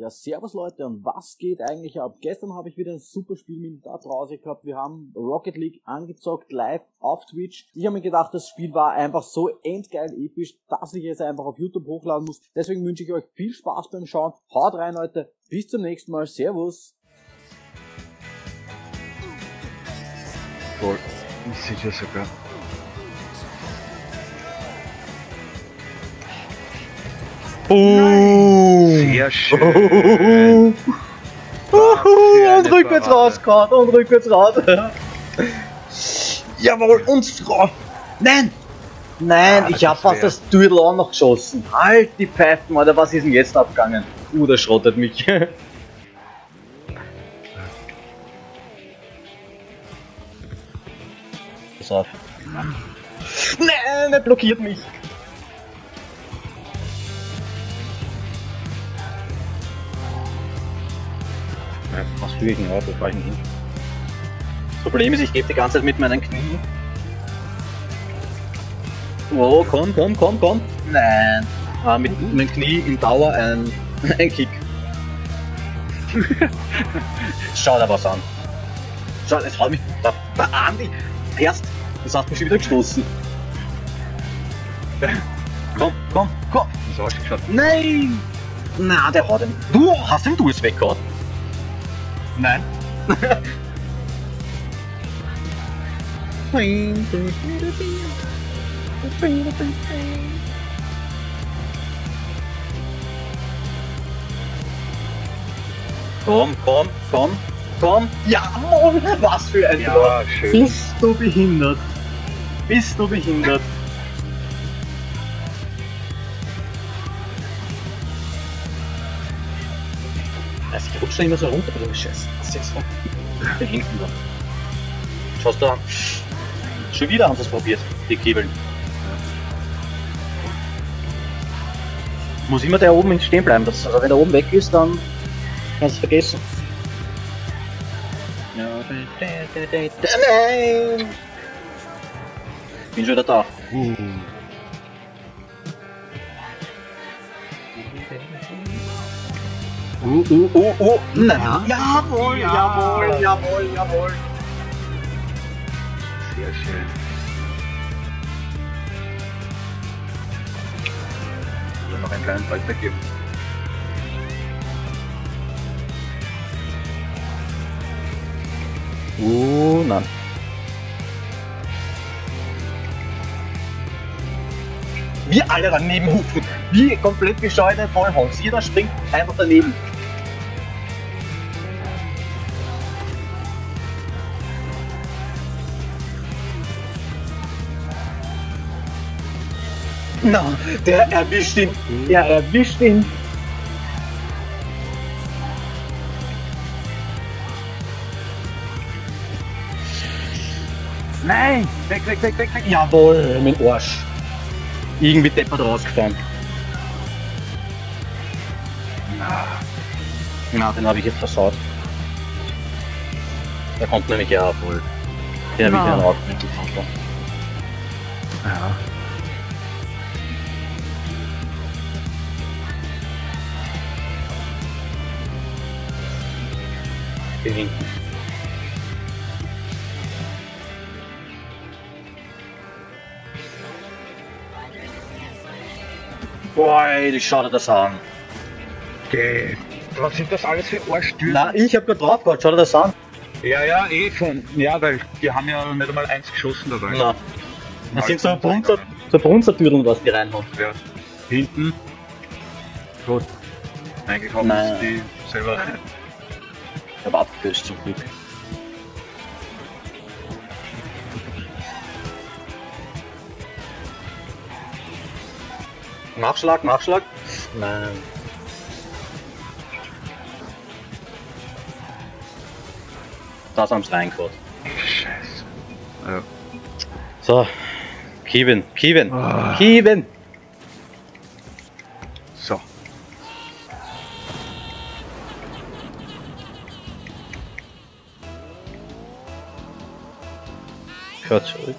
Ja, servus Leute und was geht eigentlich ab? Gestern habe ich wieder ein super Spiel mit da draußen gehabt. Wir haben Rocket League angezockt live auf Twitch. Ich habe mir gedacht, das Spiel war einfach so endgeil episch, dass ich es einfach auf YouTube hochladen muss. Deswegen wünsche ich euch viel Spaß beim Schauen. Haut rein Leute. Bis zum nächsten Mal. Servus. Voll. Ich sehe ja sogar. Oh. Sehr schön. und rückwärts rausgehauen und rückwärts raus. Jawohl, und Frau. Nein! Nein, Ah, ich hab fast das Dürtel auch noch geschossen. Halt die Pfeifen, Alter, was ist denn jetzt abgegangen? Uh, der schrottet mich. Pass auf. Nein, er blockiert mich. Was führe ich denn auf? Wo fahr ich denn hin? Das Problem ist, ich gebe die ganze Zeit mit meinen Knien. Oh, komm, komm, komm, komm. Nein. Ah, mit meinem Knie in Dauer ein, ein Kick. Schau dir was an. Schau, es haut mich. Da, da, Andi! Erst, das hast mich schon wieder gestoßen. Komm, komm, komm. Ausgeschaut. Nein! Na, der hat ihn. Du, hast ihn du es weggehauen? Nein. Komm, komm, komm, komm. Jawohl, was für ein Tor. Ja, schön. Bist du behindert? Bist du behindert? Da immer so runter bei dem Scheiß. Das ist von da hinten da. Schaust du an. Schon wieder haben sie es probiert, die Kiebeln. Muss immer der oben stehen bleiben. Das, also wenn der oben weg ist, dann kannst du es vergessen. Nein! Bin schon wieder da. Uh, uh, uh, uh. Na, jawohl, jawohl, jawohl, jawohl. Sehr schön. Oder noch einen kleinen Ball geben. Uh, nein. Wir alle daneben hupen. Wie komplett bescheuerte Vollhongs. Jeder springt einfach daneben. Na, der erwischt ihn. Er erwischt ihn. Nein! Weg, weg, weg, weg, weg! Jawohl, mein Arsch! Irgendwie deppert rausgefahren. Na, Na den habe ich jetzt versaut. Der kommt nämlich ja wohl. Der Na. wieder einen Aufwinkel kommt. Ja. Hinten. Boah, ey, die schaut dir das an. Okay. Was sind das alles für Arschtüren? Na, ich hab grad drauf gehabt, schau dir das an. Ja, ja, eh schon. Ja, weil die haben ja nicht einmal eins geschossen dabei. Na. Das sind so Brunzer, so Brunzertüdeln, was die reinhauen. Ja. Hinten. Gut. Eigentlich haben Nein. sie die selber. Ich hab abgelöst zum Glück. Nachschlag, Nachschlag. Nein. Das haben's reingehauen. Scheiße. Ja. So. Kevin, Kevin, Ah. Kevin. Hör zurück.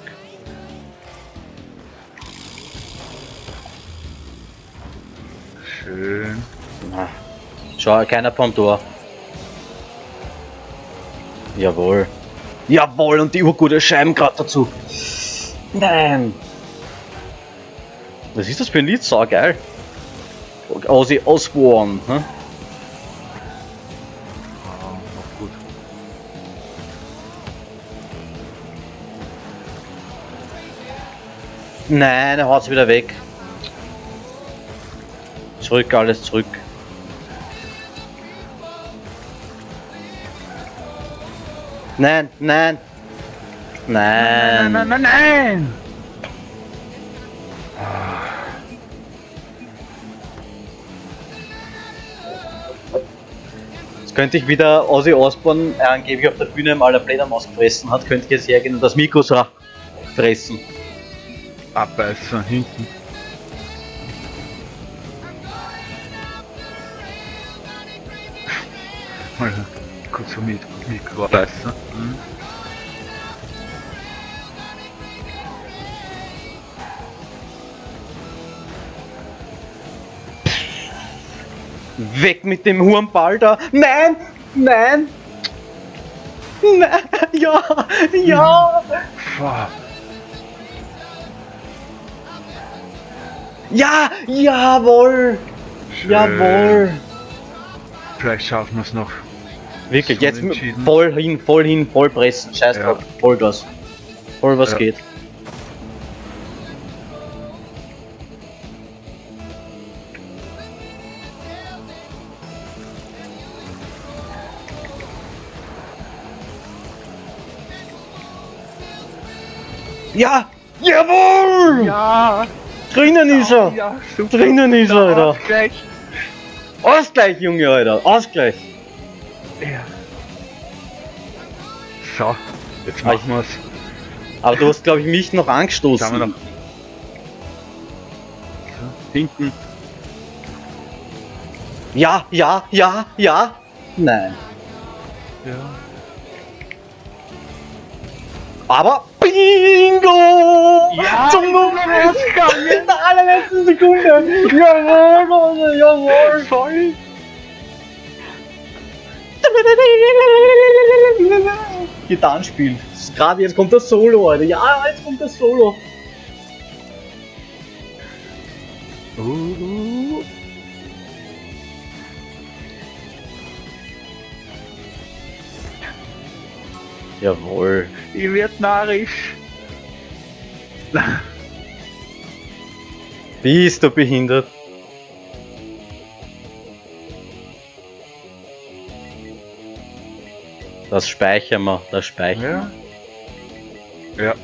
Schön. Na, Schau, keiner vom Tor. Jawohl. Jawohl, und die urgute Scheiben gerade dazu. Nein. Was ist das für ein Lied? Sau geil. Ozzy Osbourne. Hm? Nein, er haut's wieder weg. Zurück, alles zurück. Nein, nein. Nein. nein, nein, nein! Jetzt könnte ich wieder Ozzy Osbourne angeblich auf der Bühne mal eine Fledermaus gefressen hat, könnte ich jetzt hergehen und das Mikro so fressen. Abbeißen, hinten. Mal kurz mit Mikro abbeißen. Mhm. Weg mit dem Hurnball da. Nein! Nein! Nein! Ja! Ja! Boah, Ja! Jawohl! schön. Jawohl! Vielleicht schaffen wir es noch. Wirklich, So jetzt voll hin, voll hin, voll pressen. Scheiß Ja. drauf. Vollgas. Voll was Ja. geht. Ja! Jawohl! Ja! Drinnen ist er! Ja, super. Drinnen ist er, Alter! Gleich. Ausgleich, Junge, Alter! Ausgleich! Ja. So, jetzt machen wir's. Aber du hast, glaube ich, mich noch Schauen wir angestoßen. noch. Hinten. Ja, ja, ja, ja. Nein. Ja. Aber Bingo! Ja, Zum Ausgang! In der allerletzten Sekunde! Jawohl, Leute, jawohl! Voll. Gitarren spielen. Gerade jetzt kommt das Solo, Alter. Ja, jetzt kommt das Solo. Uh, Jawohl. ich werd narrisch. Bist du behindert? Das speichern wir, das speichern Ja. Ja.